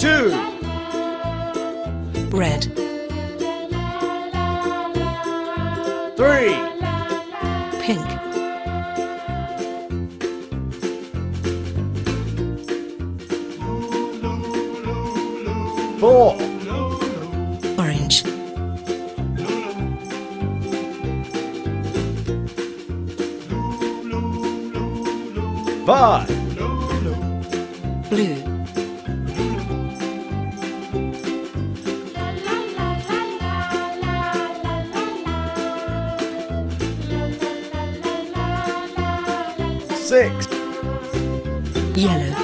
two, red, three, pink, four, orange, five, blue, six, yellow,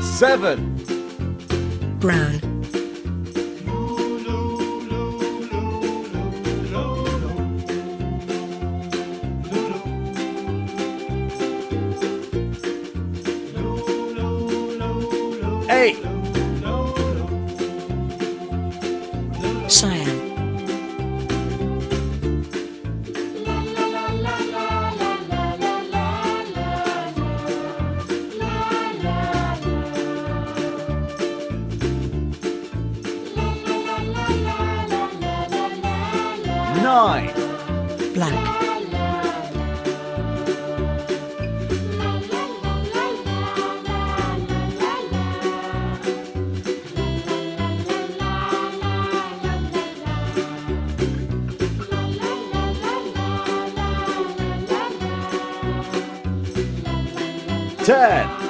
seven, brown, nine, black, ten,